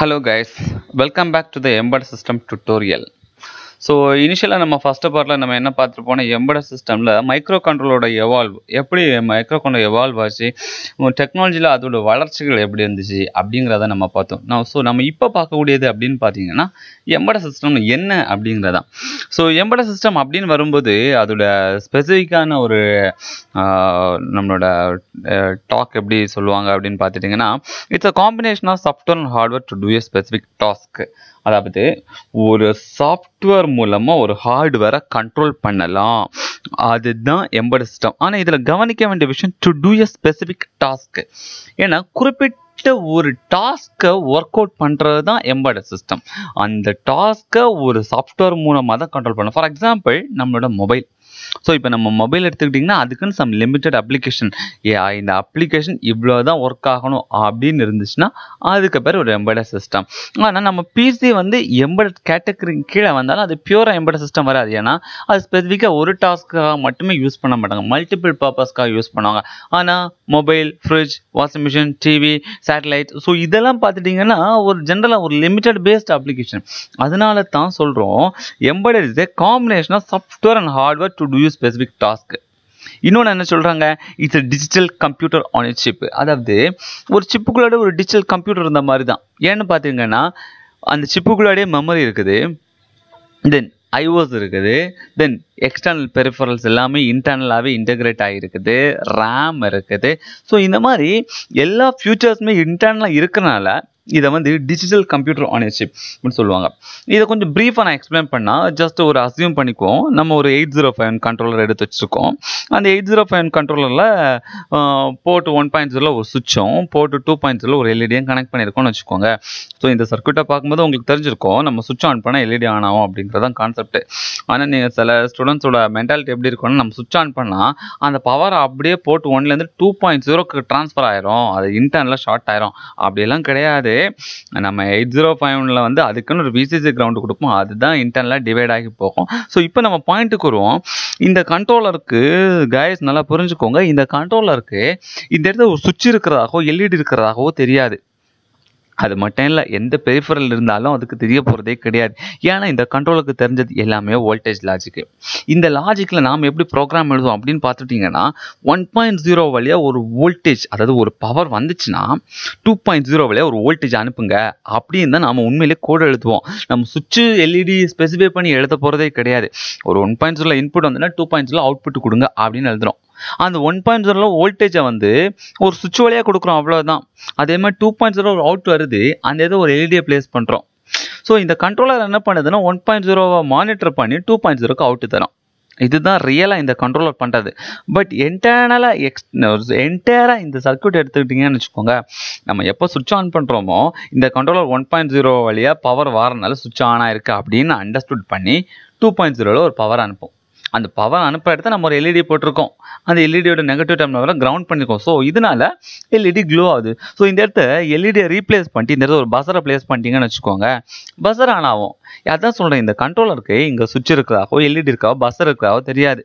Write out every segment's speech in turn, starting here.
Hello guys, welcome back to the Embedded System tutorial. So இனிஷியலாக நம்ம first பார்ட்டில் நம்ம என்ன பார்த்துருப்போம்னா எம்பட சிஸ்டமில் மைக்ரோ கண்ட்ரோலோட எவால்வ் எப்படி மைக்ரோ கண்ட்ரோல் எவால்வ் ஆச்சு டெக்னாலஜியில் அதோட வளர்ச்சிகள் எப்படி இருந்துச்சு அப்படிங்கிறத நம்ம பார்த்தோம். நான் ஸோ நம்ம இப்போ பார்க்கக்கூடியது அப்படின்னு பார்த்தீங்கன்னா எம்பட சிஸ்டம் என்ன அப்படிங்கிறதான். ஸோ எம்பட சிஸ்டம் அப்படின்னு வரும்போது அதோட ஸ்பெசிஃபிக்கான ஒரு நம்மளோட டாக் எப்படி சொல்லுவாங்க அப்படின்னு பார்த்துட்டிங்கன்னா it's a combination of software and hardware to do a specific task அதாவது ஒரு சாஃப்ட்வேர் மூலமாக ஒரு ஹார்ட்வேரை கண்ட்ரோல் பண்ணலாம். அதுதான் எம்பட் சிஸ்டம் ஆனால் இதில் கவனிக்க வேண்டிய விஷயம் to do a specific task ஏன்னா குறிப்பிட்ட ஒரு டாஸ்க்கை ஒர்க் அவுட் பண்ணுறது தான் எம்பட் சிஸ்டம் அந்த டாஸ்க்கை ஒரு சாஃப்ட்வேர் மூலமாக தான் கண்ட்ரோல் பண்ணலாம். ஃபார் எக்ஸாம்பிள் நம்மளோட மொபைல் ஸோ இப்போ நம்ம மொபைல் எடுத்துக்கிட்டிங்கன்னா அதுக்குன்னு சம் லிமிட்டட் அப்ளிகேஷன் ஏ இந்த அப்ளிகேஷன் இவ்வளோ தான் ஒர்க் ஆகணும் அப்படின்னு இருந்துச்சுன்னா அதுக்கு பேர் ஒரு எம்பர்டர் சிஸ்டம் ஆனால் நம்ம பிசி வந்து எம்பட் கேட்டகரி கீழே வந்தாலும் அது பியூராக எம்பர்டர் சிஸ்டம் வராது. ஏன்னா அது ஸ்பெசிஃபிக்காக ஒரு டாஸ்க்காக மட்டுமே யூஸ் பண்ண மாட்டாங்க. மல்டிபிள் பர்பஸ்க்காக யூஸ் பண்ணுவாங்க. ஆனால் mobile fridge washing machine TV satellite so இதெல்லாம் பார்த்துட்டிங்கன்னா ஒரு ஜென்ரலாக ஒரு லிமிட்டட் பேஸ்ட் அப்ளிகேஷன் அதனால தான் சொல்கிறோம் embedded is a combination of software and hardware to do a specific task இன்னொன்று என்ன சொல்கிறாங்க it's digital computer on it chip அதாவது ஒரு சிப்புக்குள்ளாட ஒரு டிஜிட்டல் கம்ப்யூட்டர் இருந்த மாதிரி தான் ஏன்னு பார்த்தீங்கன்னா அந்த சிப்புக்குள்ளாடியே மெமரி இருக்குது. தென் ஐஓஸ் இருக்குது. தென் எக்ஸ்டர்னல் பெரிஃபரல்ஸ் எல்லாமே இன்டர்னலாகவே இன்டகிரேட் ஆகிருக்குது ரேம் இருக்குது. ஸோ இந்த மாதிரி எல்லா ஃபியூச்சர்ஸுமே இன்டர்னலாக இருக்கிறனால இதை வந்து டிஜிட்டல் கம்ப்யூட்டர் ஆன் சிப் அப்படின்னு சொல்லுவாங்க. இதை கொஞ்சம் ப்ரீஃபாக நான் எக்ஸ்பிளைன் பண்ணால் ஜஸ்ட் ஒரு அசியூம் பண்ணிக்குவோம். நம்ம ஒரு எயிட் ஜீரோ ஃபைவ் கண்ட்ரோலர் எடுத்து வச்சுருக்கோம். அந்த எயிட் ஜீரோ ஃபைவ் கண்ட்ரோலரில் போர்ட் ஒன் பாயிண்ட் ஜீரோ ஒரு சுவிட்சும் போர்ட் டூ பாயிண்ட் ஜீரோ ஒரு எல்இடியும் கனெக்ட் பண்ணியிருக்கோம்னு வச்சுக்கோங்க. ஸோ இந்த சர்க்யூட்டை பார்க்கும்போது உங்களுக்கு தெரிஞ்சிருக்கும். நம்ம சுவிட்ச் ஆன் பண்ணால் எல்இடி ஆன் ஆகும் அப்படிங்கிறதான் கான்செப்ட் ஆனால் நீங்கள் சில ஸ்டூடெண்ட்ஸோட மென்டாலிட்டி எப்படி இருக்கும்னா நம்ம சுவிட்ச் ஆன் பண்ணால் அந்த பவர் அப்படியே போர்ட் ஒன்லேருந்து டூ பாயிண்ட் ஜீரோக்கு ட்ரான்ஸ்ஃபர் ஆயிரும். அது இன்டர்னலாக ஷார்ட் ஆயிரும். அப்படியெல்லாம் கிடையாது. நம்ம எயிட் ஜீரோ ஃபைவ் ஒன்ல வந்து அதுக்குன்னு ஒரு விசிசி கிரவுண்டு கொடுப்போம். அதுதான் இன்டர்னலாக டிவைட் ஆகி போகும். ஸோ இப்போ நம்ம பாயிண்ட்டுக்கு வருவோம். இந்த கண்ட்ரோலருக்கு கைஸ் நல்லா புரிஞ்சுக்கோங்க. இந்த கண்ட்ரோலருக்கு இந்த இடத்துல ஒரு சுவிட்ச் இருக்கிறதாகவோ எல்இடி இருக்கிறதாகவோ தெரியாது. அது மட்டும் இல்லை எந்த பெரிஃபரல் இருந்தாலும் அதுக்கு தெரிய போகிறதே கிடையாது. ஏன்னா இந்த கண்ட்ரோலுக்கு தெரிஞ்சது எல்லாமே வோல்டேஜ் லாஜிக்கு இந்த லாஜிக்கில் நாம் எப்படி ப்ரோக்ராம் எழுதுவோம் அப்படின்னு பார்த்துட்டிங்கன்னா ஒன் பாயிண்ட் ஜீரோ வழியாக ஒரு வோல்டேஜ் அதாவது ஒரு பவர் வந்துச்சுன்னா டூ பாயிண்ட் ஜீரோ வழியாக ஒரு வோல்டேஜ் அனுப்புங்க. அப்படின்னு தான் நாம் உண்மையிலே கோடு எழுதுவோம். நம்ம சுவிட்சு எல்இடி ஸ்பெசிஃபை பண்ணி எழுத போகிறதே கிடையாது. ஒரு ஒன் பாயிண்ட் ஜீரோவில் இன்புட் வந்துன்னா டூ பாயிண்ட் ஜீரோ அவுட்புட் கொடுங்க அப்படின்னு எழுதுகிறோம் அந்த ஒன் பாயிண்ட் ஜீரோவில் வோல்டேஜை வந்து ஒரு சுவிட்ச் வழியாக கொடுக்குறோம் அவ்வளோதான் அதே மாதிரி டூ பாயிண்ட் ஜீரோ ஒரு அவுட் வருது அந்த இதை ஒரு எல்இடியை ப்ளேஸ் பண்ணுறோம் ஸோ இந்த கண்ட்ரோலர் என்ன பண்ணுதுன்னா ஒன் பாயிண்ட் ஜீரோவை மானிட்டர் பண்ணி டூ பாயிண்ட் ஜீரோக்கு அவுட் தரும். இதுதான் ரியலாக இந்த கண்ட்ரோலர் பண்ணுறது பட் என்டர்னலாக எக்ஸ் என்டையராக இந்த சர்க்யூட் எடுத்துக்கிட்டிங்கன்னு வச்சுக்கோங்க நம்ம எப்போ சுவிட்ச் ஆன் பண்ணுறோமோ இந்த கண்ட்ரோலர் ஒன் பாயிண்ட் ஜீரோ வழியாக பவர் வாரனால சுவிட்ச் ஆன் ஆயிருக்கு அப்படின்னு அண்டர்ஸ்டுட் பண்ணி டூ பாயிண்ட் ஜீரோவில் ஒரு பவர் அனுப்பும். அந்த பவர் அனுப்ப இடத்த நம்ம ஒரு எல்இடி போட்டிருக்கோம். அந்த எல்இடியோட நெகட்டிவ் டெர்மினல் கிரவுண்ட் பண்ணிருக்கோம். ஸோ இதனால எல்இடி க்ளோ ஆகுது. ஸோ இந்த இடத்த எல்இடியை ரீப்ளேஸ் பண்ணிட்டு இந்த இடத்துல ஒரு பஸரை ப்ளேஸ் பண்ணிட்டீங்கன்னு வச்சுக்கோங்க. பசர் ஆன் ஆகும். அதான் சொல்கிறேன் இந்த கண்ட்ரோலருக்கு இங்கே சுவிட்ச் இருக்கிறதாவோ எல்இடி இருக்காவோ பஸ்ஸர் இருக்கிறாவோ தெரியாது.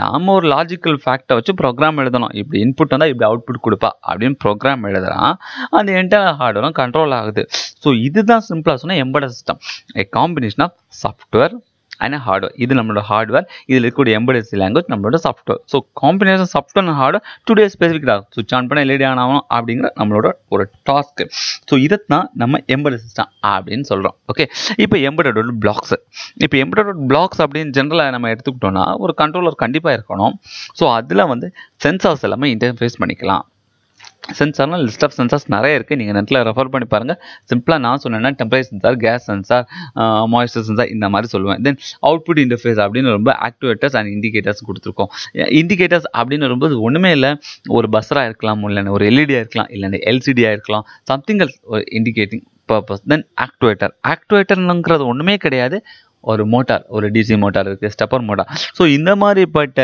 நாம ஒரு லாஜிக்கல் ஃபேக்டை வச்சு ப்ரோக்ராம் எழுதணும். இப்படி இன்புட் வந்தால் இப்படி அவுட்புட் கொடுப்பா அப்படின்னு ப்ரோக்ராம் எழுதலாம் அந்த என்டையர் ஹார்ட்வேரும் கண்ட்ரோல் ஆகுது. ஸோ இதுதான் சிம்பிளாக சொன்னால் embedded system a combination of software and hardware இது நம்மளோட ஹார்ட்வேர் இதில் இருக்கக்கூடிய எம்படசி லாங்குவேஜ் நம்மளோட software so combination software and hardware to do specific switch on பண்ண எல்இடி ஆன் ஆகணும் அப்படிங்கிற நம்மளோட ஒரு டாஸ்க்கு ஸோ இதைத்தான் நம்ம எம்பட சிஸ்டம் அப்படின்னு சொல்கிறோம் ஓகே இப்போ எம்படோட பிளாக்ஸ் இப்போ எம்படோட பிளாக்ஸ் அப்படின்னு ஜென்ரலாக நம்ம எடுத்துக்கிட்டோம்னா ஒரு கண்ட்ரோலர் கண்டிப்பாக இருக்கணும். ஸோ அதில் வந்து சென்சார்ஸ் எல்லாமே இன்டர்ஃபேஸ் பண்ணிக்கலாம். சென்சார்னால் லிஸ்ட் ஆஃப் சென்சார்ஸ் நிறைய இருக்குது நீங்கள் நெட்டில் ரெஃபர் பண்ணி பாருங்கள் சிம்பிளாக நான் சொன்னேன்னா temperature sensor gas sensor moisture sensor இந்த மாதிரி சொல்லுவேன். தென் அவுட்புட் இன்டர்ஃபேஸ் அப்படின்னு ரொம்ப ஆக்டிவேட்டர்ஸ் அண்ட் இண்டிகேட்டர்ஸ் கொடுத்துருக்கோம். இண்டிகேட்டர்ஸ் அப்படின்னு வரும்போது ஒன்றுமே இல்லை. ஒரு பஸ்ஸராக இருக்கலாம் இல்லைன்னு ஒரு எல்இடியாக இருக்கலாம் இல்லைன்னு எல்சிடியாக இருக்கலாம். சம்திங் எல்ஸ் ஒரு இண்டிகேட்டிங் பர்பஸ் தென் ஆக்டுவேட்டர் ஆக்டுவேட்டர்னுங்கிறது ஒன்றுமே கிடையாது. ஒரு மோட்டார் ஒரு டிசி மோட்டார் இருக்குது ஸ்டெப்பர் மோட்டார். ஸோ இந்த மாதிரிப்பட்ட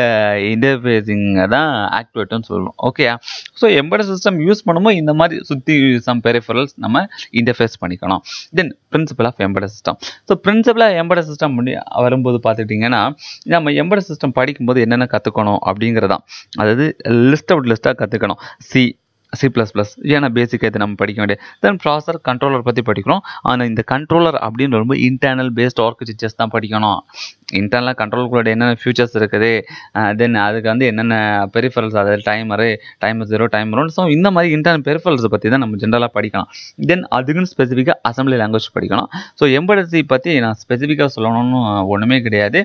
இன்டர்ஃபேஸிங்கை தான் ஆக்டிவேட்டர்னு சொல்லுவோம் okay so embedded system use பண்ணும்போது இந்த மாதிரி சுற்றி சம் பெரிஃபரல்ஸ் நம்ம இன்டர்ஃபேஸ் பண்ணிக்கணும் then principle of embedded system so பிரின்சிபலாக embedded system பண்ணி வரும்போது பார்த்துட்டிங்கன்னா நம்ம எம்பட சிஸ்டம் படிக்கும்போது என்னென்ன கற்றுக்கணும் அப்படிங்கிறதான். அதாவது லிஸ்ட் அவுட் லிஸ்ட்டாக கற்றுக்கணும் சி சி ப்ளஸ் ப்ளஸ் ஏன்னா பேசிக்காக இது நம்ம படிக்க வேண்டிய தென் ப்ராசர் கண்ட்ரோலர் பற்றி படிக்கிறோம் ஆனால் இந்த கண்ட்ரோலர் அப்படின்னு ரொம்ப இன்டர்னல் பேஸ்ட் ஆர்கிடெக்சர்ஸ் தான் படிக்கணும். இன்டர்னலாக கண்ட்ரோல்குள்ளே என்னென்ன ஃபியூச்சர்ஸ் இருக்குது? தென் அதுக்கு வந்து என்னென்ன பெரிஃபரல்ஸ் அதாவது timer timer zero timer so இந்த மாதிரி இன்டர்னல் பெரிஃபரல்ஸை பற்றி தான் நம்ம ஜென்ரலாக படிக்கலாம். தென் அதுக்குன்னு ஸ்பெசிஃபிக்காக அசம்பிளி லாங்குவேஜ் படிக்கணும் ஸோ எம்படசி பற்றி நான் ஸ்பெசிஃபிக்காக சொல்லணும்னு ஒன்றுமே கிடையாது.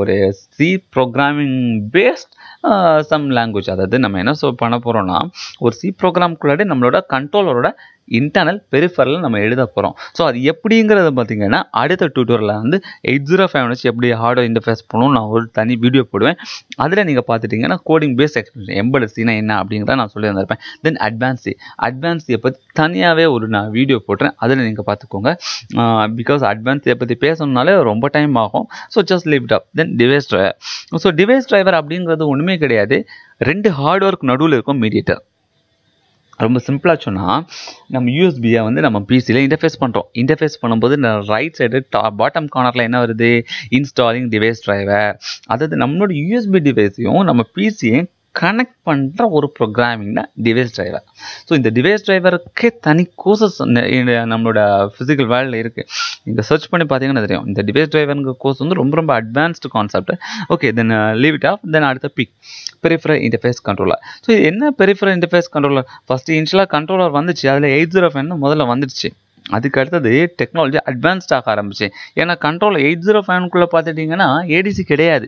ஒரு C programming based some language அதாவது நம்ம என்ன சொல் பண்ண போகிறோம்னா ஒரு சி ப்ரோக்ராம்குள்ளாடி நம்மளோட கண்ட்ரோலரோட இன்டர்னல் பெரிஃபரில் நம்ம எழுத போகிறோம் ஸோ அது எப்படிங்கிறத பார்த்தீங்கன்னா அடுத்த டியூட்டோரில் வந்து எயிட் ஜீரோ ஃபைவ் வச்சு எப்படி ஹார்ட்வேர் இன்டர்ஃபேஸ் பண்ணணும் நான் ஒரு தனி வீடியோ போடுவேன். அதில் நீங்கள் பார்த்துட்டிங்கன்னா கோடிங் பேஸ் எக்ஸ்பிளேஷன் எம்பது சீனா என்ன அப்படிங்கிறத நான் சொல்லி வந்திருப்பேன் தென் அட்வான்ஸி அட்வான்ஸியை பற்றி தனியாகவே ஒரு நான் வீடியோ போட்டுறேன் அதில் நீங்கள் பார்த்துக்கோங்க பிகாஸ் அட்வான்ஸியை பற்றி பேசணுனாலே ரொம்ப டைம் ஆகும். So just leave it up then device driver so device driver அப்படிங்கிறது ஒன்றுமே கிடையாது. ரெண்டு ஹார்ட்வேர்க்கு நடுவில் இருக்கும் மீடியேட்டர் ரொம்ப சிம்பிளாக சொன்னால் நம்ம யூஎஸ்பியை வந்து நம்ம பிசியில் இன்டர்ஃபேஸ் பண்ணுறோம் இன்டர்ஃபேஸ் பண்ணும்போது ரைட் சைடு டா பாட்டம் கார்னரில் என்ன வருது? இன்ஸ்டாலிங் டிவைஸ் டிரைவர் அதாவது நம்மளோட யூஎஸ்பி டிவைஸையும் நம்ம பிசியும் கனெக்ட் பண்ணுற ஒரு ப்ரோக்ராமிங் தான் டிவைஸ் டிரைவர் ஸோ இந்த டிவைஸ் டிரைவருக்கே தனி கோர்சஸ் நம்மளோட ஃபிசிக்கல் வேர்ல்டில் இருக்குது நீங்கள் சர்ச் பண்ணி பார்த்தீங்கன்னா தெரியும். இந்த டிவைஸ் டிரைவருங்க கோர்ஸ் வந்து ரொம்ப ரொம்ப advanced concept okay then leave it off then அடுத்த PIC peripheral interface controller so இது என்ன பெரிஃபரல் இன்டர்ஃபேஸ் கண்ட்ரோலர் ஃபஸ்ட்டு இன்ஷியலாக கண்ட்ரோலர் வந்துச்சு. அதில் எயிட் ஜீரோ ஃபைன் முதல்ல வந்துடுச்சு. அதுக்கு அடுத்தது டெக்னாலஜி அட்வான்ஸ்டாக ஆரம்பிச்சு. ஏன்னா கண்ட்ரோல் எயிட் ஜீரோ ஃபைவ்க்குள்ளே பார்த்துட்டிங்கன்னா ஏடிசி கிடையாது.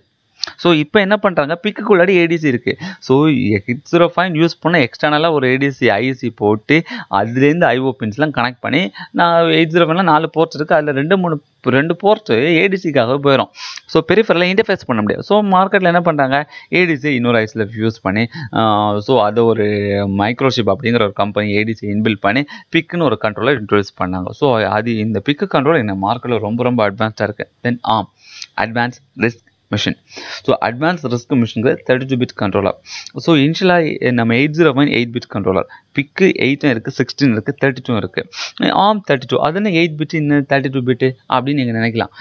ஸோ இப்போ என்ன பண்ணுறாங்க பிக்குள்ளாடி ஏடிசி இருக்குது so X zero five use பண்ண எக்ஸ்டர்னலாக ஒரு ஏடிசி ஐசி போட்டு அதுலேருந்து ஐஓ பின்ஸ்லாம் கனெக்ட் பண்ணி நான் எயிட் ஜீரோ ஃபைவ்ல நாலு போர்ட்ஸ் இருக்குது அதில் ரெண்டு மூணு ரெண்டு போர்ட்ஸு ஏடிசிக்காக போயிடும் ஸோ பெரிஃபரில் இன்டர்ஃபேஸ் பண்ண முடியாது. ஸோ மார்க்கெட்டில் என்ன பண்ணுறாங்க ஏடிசி இன்னொரு ஐஸில் யூஸ் பண்ணி ஸோ அதை ஒரு மைக்ரோஷிப் அப்படிங்கிற ஒரு கம்பெனி ஏடிசி இன்பில் பண்ணி பிக்குன்னு ஒரு கண்ட்ரோலை இன்ட்ரடியூஸ் பண்ணாங்க. ஸோ அது இந்த பிக்கு கண்ட்ரோல் இந்த மார்க்கெட்டில் ரொம்ப ரொம்ப அட்வான்ஸ்டாக இருக்குது then ARM. Advance RISC machine so advance RISC மிஷின்ங்கிறது thirty two bit controller so இனிஷியலாக நம்ம eight zero one eight bit controller PIC எயிட்டும் இருக்குது சிக்ஸ்டீன் இருக்குது தேர்ட்டி டூ இருக்குது ஆம் தேர்ட்டி டூ அது என்ன எயிட் பிட்டு இன்னும் தேர்ட்டி டூ பிட்டு அப்படின்னு நீங்கள் நினைக்கலாம்.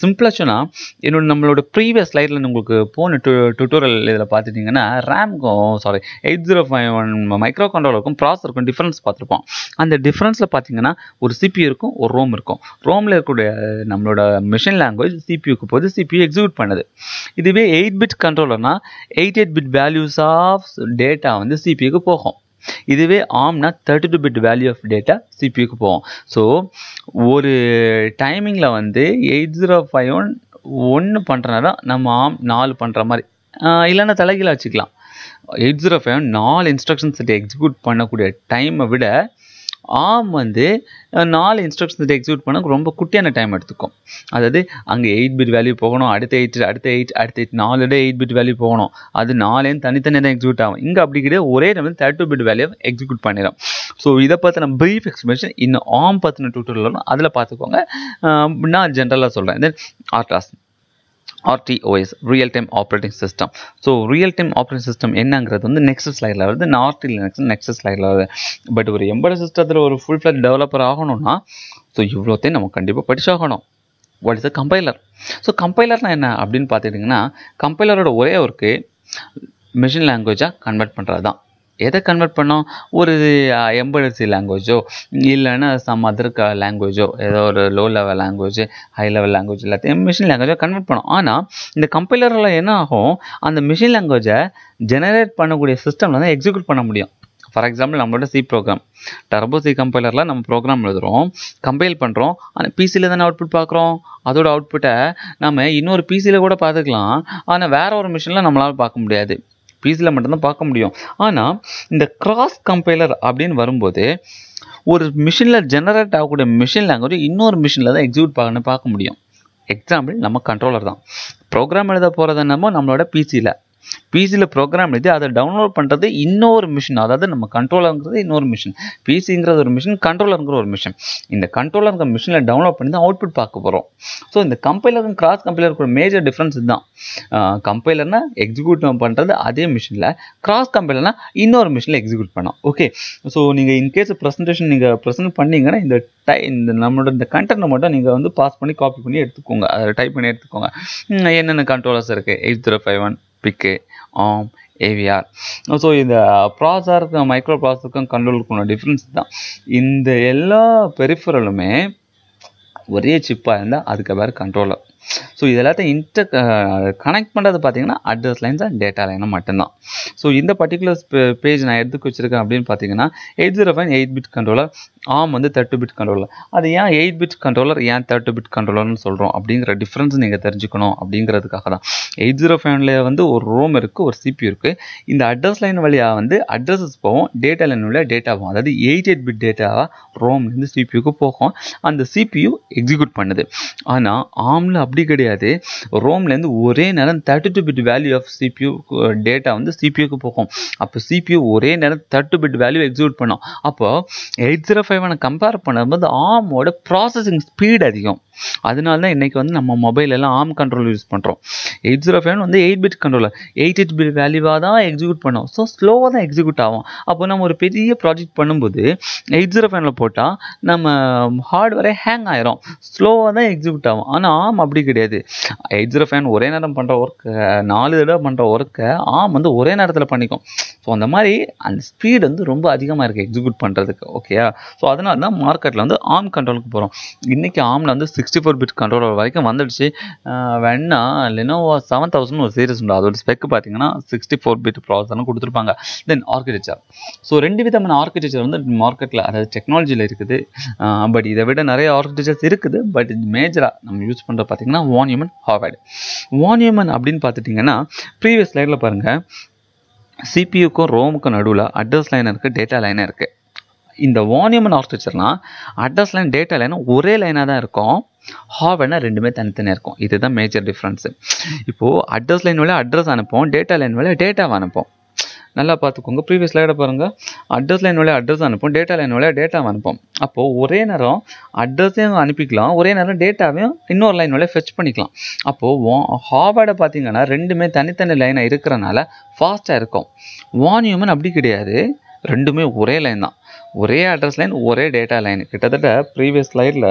சிம்பிளாக சொன்னால் என்னோட நம்மளோட ப்ரீவியஸ் ஸ்லைடில் உங்களுக்கு போன டு டுட்டோரியல் இதில் பார்த்துட்டிங்கன்னா ரேம்க்கும் sorry eight zero oh five one micro கண்ட்ரோலருக்கும் ப்ராசருக்கும் டிஃப்ரென்ஸ் பார்த்துருப்போம் அந்த டிஃப்ரென்ஸில் பார்த்தீங்கன்னா ஒரு சிபி இருக்கும் ஒரு ரோம் இருக்கும். ரோமில் இருக்கக்கூடிய நம்மளோட மிஷின் லாங்குவேஜ் சிபியூக்கு போது சிபியூ எக்ஸிக்யூட் பண்ணுது. இதுவே eight bit கண்ட்ரோலர்னால் eight eight bit values of data வந்து சிபியூக்கு போகும். இதுவே ஆம்னா thirty two bit value of data சிபியூக்கு போவோம் ஸோ ஒரு டைமிங்கில் வந்து எயிட் ஜீரோ ஃபைவ் ஒன் ஒன்று பண்ணுறனால நம்ம ஆம் நாலு பண்ணுற மாதிரி. இல்லைன்னா தலைகீழ வச்சுக்கலாம். எயிட் ஜீரோ ஃபைவ் நாலு இன்ஸ்ட்ரக்ஷன் செட் எக்ஸிக்யூட் பண்ணக்கூடிய டைமை விட ஆம் வந்து நாலு இன்ஸ்ட்ரக்ஷன்ஸ் எக்ஸிக்யூட் பண்ண ரொம்ப குட்டியான டைம் எடுத்துக்கும். அதாவது அங்கே எயிட் பிட் வேல்யூ போகணும் அடுத்த எயிட் அடுத்த எயிட் அடுத்த எயிட் நாலு எயிட் பிட் வேல்யூ போகணும். அது நாலேன்னு தனித்தனியாக தான் எக்ஸிக்யூட் ஆகும். இங்கே அப்படி கிடையாது. ஒரே time thirty two bit value execute பண்ணிடும் ஸோ இதை பற்றின ப்ரீஃப் எக்ஸ்பிளேஷன் இன்னும் ஆம் பற்றின டூட்டரில் அதில் பார்த்துக்கோங்க. நான் ஜென்ரலாக சொல்கிறேன் then RTOS RTOS real time operating system so real time operating system என்னங்கிறது வந்து நெக்ஸ்ட் ஸ்லைடில் வருது. நார்த் நெக்ஸ்ட் நெக்ஸ்ட் ஸ்லைடில் வருது. பட் ஒரு எம்பட சிஸ்டத்தில் ஒரு ஃபுல் ஃபிளட் டெவலப்பர் ஆகணும்னா ஸோ இவ்வளோத்தையும் நம்ம கண்டிப்பாக படிச்சாகணும். What is a compiler so கம்பைலர்னால் என்ன அப்படின்னு பார்த்துட்டிங்கன்னா கம்பைலரோட ஒரே ஒர்க்கு மிஷின் லாங்குவேஜாக கன்வெர்ட் பண்ணுறது தான் எதை கன்வெர்ட் பண்ணோம்? ஒரு எம்பர்சி லாங்குவேஜோ இல்லைன்னா சம் அதர் லாங்குவேஜோ ஏதோ ஒரு low level language high level language எல்லாத்தையும் மிஷின் லாங்குவேஜாக கன்வெர்ட் பண்ணோம். ஆனால் இந்த கம்பைலரில் என்ன ஆகும்? அந்த மிஷின் லாங்குவேஜை ஜெனரேட் பண்ணக்கூடிய சிஸ்டமில் தான் எக்ஸிக்யூட் பண்ண முடியும். ஃபார் எக்ஸாம்பிள் நம்மளோட சி ப்ரோக்ராம் டர்போ சி கம்பைலரில் நம்ம ப்ரோக்ராம் எழுதுகிறோம் கம்பைல் பண்ணுறோம் ஆனால் பிசியில் தானே அவுட்புட் பார்க்குறோம்? அதோட அவுட்புட்டை நம்ம இன்னொரு பிசியில் கூட பார்த்துக்கலாம். ஆனால் வேறு ஒரு மிஷினில் நம்மளால் பார்க்க முடியாது. பிசியில் மட்டும்தான் பார்க்க முடியும். ஆனால் இந்த கிராஸ் கம்பைலர் அப்படின்னு வரும்போது ஒரு மிஷினில் ஜெனரேட் ஆகக்கூடிய மிஷின் லாங்குவேஜ் இன்னொரு மிஷினில் தான் எக்ஸிக்யூட் பார்க்கணும் பார்க்க முடியும். எக்ஸாம்பிள் நம்ம கண்ட்ரோலர் தான். ப்ரோக்ராம் எழுத போகிறது என்னமோ நம்மளோட பிசியில் பிசியில் ப்ரோக்ராம் எழுதி அதை டவுன்லோட் பண்ணுறது இன்னொரு மிஷின் அதாவது நம்ம கண்ட்ரோலருங்கிறது இன்னொரு மிஷின் பிசிங்கிறது ஒரு மிஷின் கண்ட்ரோலருங்கிற ஒரு மிஷின் இந்த கண்ட்ரோலருங்கிற மிஷினில் டவுன்லோட் பண்ணி தான் அவுட்புட் பார்க்க போகிறோம் ஸோ இந்த கம்பைலருக்கும் கிராஸ் கம்பைலருக்கும் மேஜர் டிஃப்ரென்ஸ் இதுதான். கம்பைலர்னா எக்ஸிக்யூட் பண்ணுறது அதே மிஷினில் கிராஸ் கம்பைலர்னா இன்னொரு மிஷினில் எக்ஸிக்யூட் பண்ணோம் ஓகே ஸோ நீங்கள் இன்கேஸ் ப்ரெசன்டேஷன் நீங்கள் ப்ரெசென்ட் பண்ணீங்கன்னா இந்த டை இந்த நம்மளோட இந்த கண்டென்ட்டை மட்டும் நீங்கள் வந்து பாஸ் பண்ணி காப்பி பண்ணி எடுத்துக்கோங்க. அதை டைப் பண்ணி எடுத்துக்கோங்க. என்னென்ன கண்ட்ரோலர்ஸ் இருக்குது எயிட் ஜீரோ ஃபைவ் ஒன் பிக்கு ஆம் ஏவிஆர். ஸோ இந்த ப்ராசருக்கும் மைக்ரோ ப்ராசருக்கும் கண்ட்ரோலுக்குள்ள டிஃப்ரென்ஸ் தான். இந்த எல்லா பெரிஃபரலுமே ஒரே சிப்பாக இருந்தால் அதுக்கு வேறு கண்ட்ரோலர் ஸோ இது எல்லாத்தையும் இன்டர் கனெக்ட் பண்ணுறது பார்த்தீங்கன்னா அட்ரஸ் லைன்ஸ் அண்ட் டேட்டா லைனை மட்டும்தான். ஸோ இந்த பர்டிகுலர் பேஜ் நான் எடுத்து வச்சிருக்கேன் அப்படின்னு பார்த்தீங்கன்னா eight zero five eight bit controller ARM வந்து தேர்ட்டி பிட் கண்ட்ரோலர் அது ஏன் எயிட் பிட் கண்ட்ரோலர் ஏன் தேர்ட்டி பிட் கண்ட்ரோலர்னு சொல்கிறோம் அப்படிங்கிற டிஃப்ரென்ஸ் நீங்கள் தெரிஞ்சுக்கணும் அப்படிங்கிறதுக்காக தான். எயிட் ஜீரோ ஃபைவ்ல வந்து ஒரு ரோம் இருக்குது ஒரு சிபி இருக்குது இந்த அட்ரஸ் லைன் வழியாக வந்து அட்ரஸஸ் போகும் டேட்டா லைன் வழியாக டேட்டா போகும். அதாவது எயிட் எயிட் பிட் டேட்டாவாக ரோம்லேருந்து சிபியூக்கு போகும். அந்த சிபியூ எக்ஸிக்யூட் பண்ணுது. ஆனால் ஆமில் அப்படி கிடையாது. ரோம்லேருந்து ஒரே நேரம் thirty two bit value of CPU data வந்து சிபியூக்கு போகும். அப்போ சிபியூ ஒரே நேரம் தேர்ட்டி பிட் வேல்யூ எக்ஸிக்யூட் பண்ணும். அப்போ எயிட் ஜீரோ ஃபைவ் கம்பேர் பண்ணும்போது ஆமோட ப்ராசஸிங் ஸ்பீட் அதிகம். அதனால தான் இன்றைக்கி வந்து நம்ம மொபைல் எல்லாம் ஆம் கண்ட்ரோல் யூஸ் பண்ணுறோம் எயிட் ஜீரோ ஃபைவ் வந்து eight bit controller eight eight bit வேல்யூவாக தான் எக்ஸிக்யூட் பண்ணும். ஸோ ஸ்லோவாக தான் எக்ஸிக்யூட் ஆகும். அப்போ நம்ம ஒரு பெரிய ப்ராஜெக்ட் பண்ணும்போது எயிட் ஜீரோ ஃபைவ்ல போட்டால் நம்ம ஹார்ட்வேரே ஹேங் ஆயிரும். ஸ்லோவாக தான் எக்ஸிக்யூட் ஆகும். ஆனால் ஆம் அப்படி கிடையாது. எயிட் ஜீரோ ஒரே நேரம் பண்ணுற ஒர்க்கை நாலு தடவை பண்ணுற ஒர்க்கை ஆம் வந்து ஒரே நேரத்தில் பண்ணிக்கும். ஸோ அந்த மாதிரி அந்த ஸ்பீடு வந்து ரொம்ப அதிகமாக இருக்குது எக்ஸிக்யூட் பண்ணுறதுக்கு ஓகேயா ஸோ அதனால தான் மார்க்கெட்டில் வந்து ஆம் கண்ட்ரோலுக்கு போகிறோம் இன்றைக்கி ஆமில் வந்து சிக்ஸ்டி ஃபோர் பிட் கண்ட்ரோலர் வரைக்கும் வந்துடுச்சு. வேணா லெனோவா செவன் தௌசண்ட் ஒரு சீரிஸ் உண்டு. அதோட ஸ்பெக் பார்த்தீங்கன்னா சிக்ஸ்டி ஃபோர் பிட் ப்ராசர்னு கொடுத்துருப்பாங்க. தென் ஆர்கிடெக்சர் ஸோ ரெண்டு விதமான ஆர்கிடெக்சர் வந்து மார்க்கெட்டில் அதாவது டெக்னாலஜியில் இருக்குது. பட் இதை விட நிறைய ஆர்கிடெக்சர்ஸ் இருக்குது. பட் மேஜராக நம்ம யூஸ் பண்ணுற பார்த்திங்கன்னா வான்யூமன் ஹார்வர்டு வான்யூமன் அப்படின்னு பார்த்துட்டிங்கன்னா ப்ரீவியஸ் ஸ்லைடில் பாருங்கள் சிபியூக்கும் ரோமுக்கும் நடுவில் அட்ரஸ் லைன் இருக்குது டேட்டா லைன் இருக்குது இந்த வான்யூமன் ஆர்கிடெக்சர்னால் அட்ரஸ் லைன் டேட்டா லைனும் ஒரே லைனாக தான் இருக்கும். ஹார்வர்ட்னா ரெண்டுமே தனித்தனியாக இருக்கும். இதுதான் மேஜர் டிஃப்ரென்ஸு இப்போது அட்ரஸ் லைன் வழியாக அட்ரஸ் அனுப்போம் டேட்டா லைன் வழியாக டேட்டாவை அனுப்போம் நல்லா பார்த்துக்கோங்க. ப்ரீவியஸ் ஸ்லைடை பாருங்கள் அட்ரஸ் லைன் வழியாக அட்ரஸ் அனுப்பும் டேட்டா லைன் வழியாக டேட்டாவை அனுப்போம் அப்போது ஒரே நேரம் அட்ரஸையும் அனுப்பிக்கலாம். ஒரே நேரம் டேட்டாவையும் இன்னொரு லைன் வழியாக ஃபெச் பண்ணிக்கலாம். அப்போது ஹார்வர்டை பார்த்தீங்கன்னா ரெண்டுமே தனித்தனி லைனாக இருக்கிறனால ஃபாஸ்ட்டாக இருக்கும். வான்யூமன் அப்படி கிடையாது. ரெண்டுமே ஒரே லைன் தான். ஒரே அட்ரஸ் லைன் ஒரே டேட்டா லைன் கிட்டத்தட்ட ப்ரீவியஸ் ஸ்லைடில்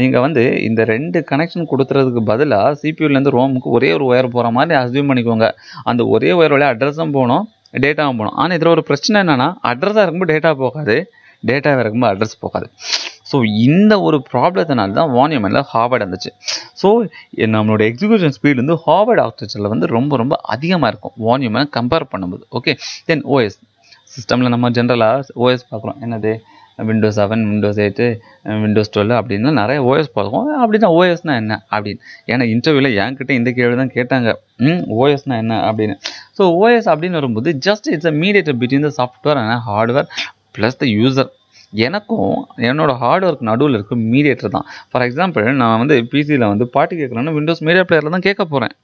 நீங்கள் வந்து இந்த ரெண்டு கனெக்ஷன் கொடுத்துறதுக்கு பதிலாக சிபியூலேருந்து ரோமுக்கு ஒரே ஒரு ஒயர் போகிற மாதிரி அசியூம் பண்ணிக்கோங்க. அந்த ஒரே ஒயர் வழியாக அட்ரஸும் போகணும். டேட்டாவும் போகணும். ஆனால் இதில் ஒரு பிரச்சனை என்னென்னா அட்ரஸாக இருக்கும்போது டேட்டா போகாது. டேட்டாவாக இருக்கும்போது அட்ரஸ் போகாது. ஸோ இந்த ஒரு ப்ராப்ளத்தினால தான் வான்யூமனில் ஹார்வர்ட் வந்துச்சு. ஸோ நம்மளோட எக்ஸிக்யூஷன் ஸ்பீடு வந்து ஹார்வர்ட் ஆர்கிடெக்சரில் வந்து ரொம்ப ரொம்ப அதிகமாக இருக்கும். வான்யூமனை கம்பேர் பண்ணும்போது. ஓகே தென் ஓஎஸ் சிஸ்டமில் நம்ம ஜென்ரலாக ஓஎஸ் பார்க்குறோம். என்னது? Windows seven Windows eight Windows twelve அப்படின்னு நிறைய ஓஎஸ் பார்க்கும். அப்படின்னா ஓஎஸ்னால் என்ன? அப்படின்னு. ஏன்னா இன்டர்வியூவில் என்கிட்ட இந்த கேள்வி தான் கேட்டாங்க. ம் என்ன? அப்படின்னு. ஸோ ஓஎஸ் அப்படின்னு வரும்போது just it's a mediator between the software and hardware plus the user எனக்கும் என்னோட ஒர்க் நடுவில் இருக்க மீடியேட்டர் தான். ஃபார் எக்ஸாம்பிள் நான் வந்து பிசியில் வந்து பாட்டு கேட்குறேன்னா விண்டோஸ் மீடியா பிளேயரில் தான் கேட்க போகிறேன்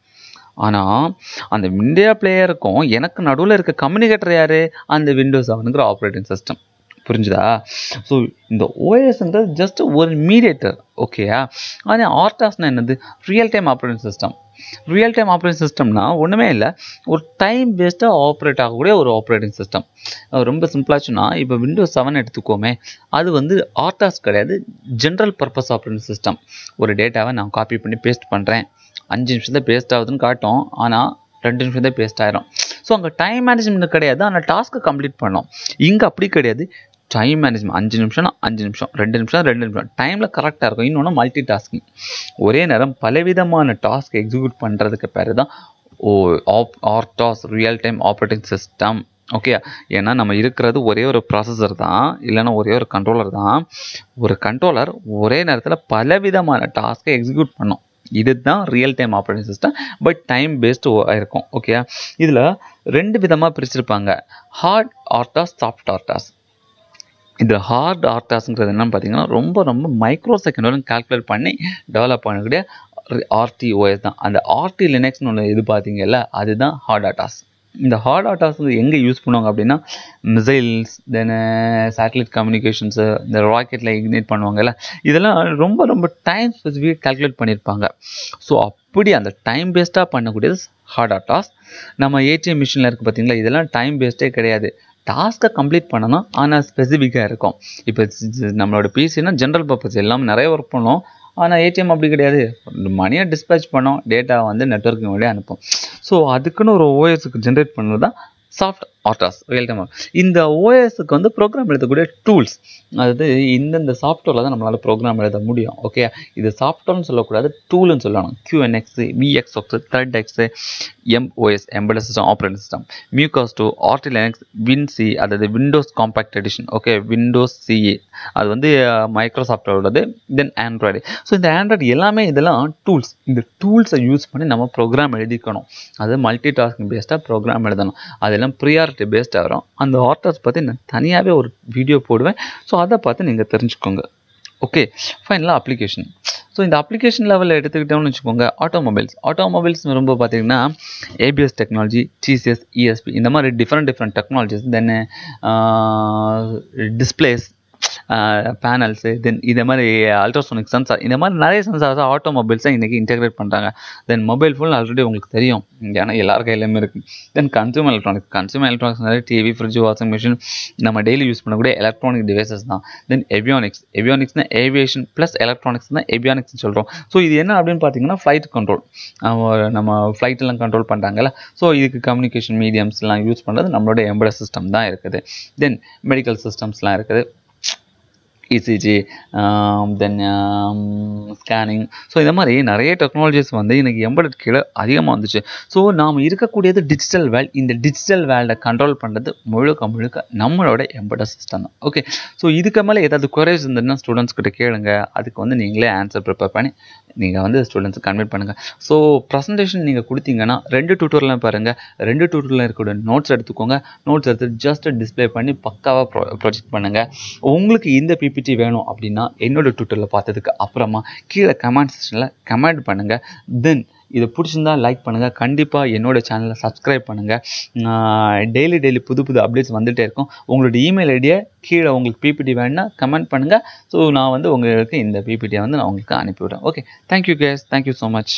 ஆனால் அந்த மீடியா பிளேயருக்கும் எனக்கு நடுவில் இருக்க கம்யூனிகேட்டர் யார்? அந்த விண்டோஸ் செவனுங்கிற ஆப்ரேட்டிங் சிஸ்டம் புரிஞ்சுதா? ஸோ இந்த ஓஎஸ்ன்றது ஜஸ்ட் ஒரு மீடியேட்டர் ஓகேயா ஆனால் ஆர்டாஸ்னா என்னது? Real time operating system real time operating சிஸ்டம்னா ஒன்றுமே இல்லை ஒரு டைம் பேஸ்டாக ஆப்ரேட் ஆகக்கூடிய ஒரு ஆப்ரேட்டிங் சிஸ்டம் ரொம்ப சிம்பிளாச்சுன்னா இப்போ விண்டோஸ் செவன் எடுத்துக்கோமே அது வந்து ஆர்டாஸ் கிடையாது ஜென்ரல் பர்பஸ் ஆப்ரேட்டிங் சிஸ்டம் ஒரு டேட்டாவை நான் காப்பி பண்ணி பேஸ்ட் பண்ணுறேன் அஞ்சு நிமிஷத்தில் பேஸ்ட் ஆகுதுன்னு காட்டும் ஆனால் ரெண்டு நிமிஷம் தான் பேஸ்ட் ஆயிரும். ஸோ அங்கே டைம் மேனேஜ்மெண்ட் கிடையாது ஆனால் டாஸ்க்கை கம்ப்ளீட் பண்ணோம். இங்கே அப்படி கிடையாது டைம் மேனேஜ்மெண்ட் அஞ்சு நிமிஷம்னா அஞ்சு நிமிஷம் ரெண்டு நிமிஷம் ரெண்டு நிமிஷம். டைமில் கரெக்டாக இருக்கும். இன்னொன்று மல்டி டாஸ்கிங் ஒரே நேரம் பலவிதமான டாஸ்க் எக்ஸிக்யூட் பண்ணுறதுக்கு பேர் தான் ஓ of RTOS real time operating system okay ஏன்னா நம்ம இருக்கிறது ஒரே ஒரு ப்ராசஸர் தான். இல்லைன்னா ஒரே ஒரு கண்ட்ரோலர் தான். ஒரு கண்ட்ரோலர் ஒரே நேரத்தில் பலவிதமான டாஸ்க்கை எக்ஸிக்யூட் பண்ணும். இதுதான் real time operating system but time based இருக்கும். ஓகே இதில் ரெண்டு விதமாக பிரிச்சிருப்பாங்க. ஹார்ட் ஆர்டாஸ் சாஃப்ட் ஆர்டாஸ் இந்த ஹார்ட் ஆர்டாஸ்ங்கிறது என்னென்னு பார்த்தீங்கன்னா ரொம்ப ரொம்ப மைக்ரோ செகண்ட் வரைக்கும் கால்குலேட் பண்ணி டெவலப் பண்ணக்கூடிய ஆர்டிஓஎஸ் தான். அந்த ஆர்டி லினக்ஸ்னு ஒன்று இது பார்த்தீங்கல்ல அதுதான் ஹார்ட் ஆட்டாஸ் இந்த ஹார்ட் ஆட்டாஸ் வந்து எங்கே யூஸ் பண்ணுவாங்க அப்படின்னா மிசைல்ஸ் தென் சேட்டலைட் கம்யூனிகேஷன்ஸு இந்த ராக்கெட்டில் இக்னேட் பண்ணுவாங்கல்ல இதெல்லாம் ரொம்ப ரொம்ப டைம் ஸ்பெசிஃபிக்காக கால்குலேட் பண்ணியிருப்பாங்க. ஸோ அப்படி அந்த டைம் பேஸ்டாக பண்ணக்கூடியது ஹார்ட் ஆட்டாஸ் நம்ம ஏடிஎம் மிஷினில் இருக்குது பார்த்தீங்களா இதெல்லாம் டைம் பேஸ்டே கிடையாது. டாஸ்க்கை கம்ப்ளீட் பண்ணணும் ஆனால் ஸ்பெசிஃபிக்காக இருக்கும். இப்போ நம்மளோட பிசினா ஜென்ரல் பர்பஸ் எல்லாமே நிறைய ஒர்க் பண்ணோம். ஆனால் ஏடிஎம் அப்படி கிடையாது. மணியை டிஸ்பேச் பண்ணோம் டேட்டா வந்து நெட்ஒர்க்கிங் வழியாக அனுப்பும். ஸோ அதுக்குன்னு ஒரு ஓஎஸ்க்கு ஜென்ரேட் பண்ணது தான் சாஃப்ட் ஆட்டாஸ் ரியல் டைம் இந்த ஓஎஸ்க்கு வந்து ப்ரோக்ராம் எழுதக்கூடிய டூல்ஸ் அதாவது இந்தந்த சாஃப்ட்வேரில் தான் நம்மளால் ப்ரோக்ராம் எழுத முடியும் ஓகே இது சாஃப்ட்வேர்னு சொல்லக்கூடாது டூல்னு சொல்லணும். VX ops ThreadX MOS embed system operating system மியூகாஸ் two RTLinux WinCE அதாவது Windows compact edition okay Windows CE அது வந்து மைக்ரோசாஃப்ட் உள்ளது தென் ஆண்ட்ராய்டு ஸோ இந்த ஆண்ட்ராய்டு எல்லாமே இதெல்லாம் டூல்ஸ் இந்த டூல்ஸை யூஸ் பண்ணி நம்ம ப்ரோக்ராம் எழுதிக்கணும். அது மல்டி டாஸ்கிங் பேஸ்டாக ப்ரோக்ராம் எழுதணும். அதெல்லாம் ப்ரியாரிட்டி பேஸ்டாக வரும் அந்த ஆர்டர்ஸ் பற்றி நான் தனியாகவே ஒரு வீடியோ போடுவேன். ஸோ அதை பார்த்து நீங்கள் தெரிஞ்சுக்கோங்க. ஓகே ஃபைனலாக அப்ளிகேஷன் ஸோ இந்த அப்ளிகேஷன் லெவலில் எடுத்துக்கிட்டோம்னு வச்சுக்கோங்க ஆட்டோமொபைல்ஸ் ஆட்டோமொபைல்ஸ் ரொம்ப பார்த்தீங்கன்னா ஏபிஎஸ் டெக்னாலஜி டிசிஎஸ் இஎஸ்பி இந்த மாதிரி different different technologies then displays panels then இதே மாதிரி அல்ட்ராசோனிக் சென்சார் இந்த மாதிரி நிறைய சென்சார்ஸ் ஆட்டோமொபைல்ஸை இன்றைக்கி இன்டெகிரேட் பண்ணுறாங்க தென் மொபைல் ஃபோன் ஆல்ரெடி உங்களுக்கு தெரியும். ஏன்னா எல்லார் கையிலுமே இருக்குது then consumer electronics consumer electronics நிறைய டிவி ஃப்ரிட்ஜ் வாஷிங் மிஷின் நம்ம டெய்லி யூஸ் பண்ணக்கூடிய எலக்ட்ரானிக் டிவைசஸ் தான். தென் எவியானிக்ஸ் எவியானிக்ஸ்னா ஏவியேஷன் ப்ளஸ் எலக்ட்ரானிக்ஸ் தான் எவியானிக்ஸ்னு சொல்கிறோம் ஸோ இது என்ன அப்படின்னு பார்த்தீங்கன்னா ஃப்ளைட் கண்ட்ரோல் நம்ம ஃப்ளைட்டெல்லாம் கண்ட்ரோல் பண்ணுறாங்கல்ல ஸோ இதுக்கு கம்யூனிகேஷன் மீடியம்ஸ்லாம் யூஸ் பண்ணுறது நம்மளோட எம்பட சிஸ்டம் தான் இருக்குது. தென் மெடிக்கல் சிஸ்டம்ஸ்லாம் இருக்குது. இசிஜி தென் ஸ்கேனிங் ஸோ இந்த மாதிரி நிறைய டெக்னாலஜிஸ் வந்து இன்றைக்கி எம்பெடட் கீழே அதிகமாக வந்துச்சு. ஸோ நாம் இருக்கக்கூடியது டிஜிட்டல் வேல்ட் இந்த டிஜிட்டல் வேல்டை கண்ட்ரோல் பண்ணுறது முழுக்க முழுக்க நம்மளோட எம்பெடட் சிஸ்டம் தான். ஓகே ஸோ இதுக்கு மேலே ஏதாவது குறைஸ் இருந்ததுன்னா ஸ்டூடெண்ட்ஸ் கிட்ட கேளுங்க. அதுக்கு வந்து நீங்களே ஆன்சர் ப்ரிப்பேர் பண்ணி நீங்கள் வந்து ஸ்டூடெண்ட்ஸுக்கு கன்வெர்ட் பண்ணுங்கள் ஸோ ப்ரெசன்டேஷன் நீங்கள் கொடுத்தீங்கன்னா ரெண்டு டூட்டர்லாம் பாருங்கள் ரெண்டு டூட்டரில் இருக்கக்கூடிய நோட்ஸ் எடுத்துக்கோங்க. நோட்ஸ் எடுத்து ஜஸ்ட் டிஸ்ப்ளே பண்ணி பக்காவாக ப்ரொ ப்ரொஜெக்ட் பண்ணுங்கள் உங்களுக்கு இந்த பிபிடி வேணும் அப்படின்னா என்னோடய ட்விட்டரில் பார்த்ததுக்கு அப்புறமா கீழே கமெண்ட் செக்ஷனில் கமெண்ட் பண்ணுங்கள் தென் இதை பிடிச்சிருந்தா லைக் பண்ணுங்கள் கண்டிப்பாக என்னோடய சேனலை சப்ஸ்கிரைப் பண்ணுங்கள் டெய்லி டெய்லி புது புது அப்டேட்ஸ் வந்துகிட்டே இருக்கும். உங்களோட இமெயில் ஐடியை கீழே உங்களுக்கு பிபிடி வேணுன்னா கமெண்ட் பண்ணுங்கள் ஸோ நான் வந்து உங்களுக்கு இந்த பிபிடியை வந்து நான் உங்களுக்கு அனுப்பிவிடுறேன். Okay thank you guys thank you so much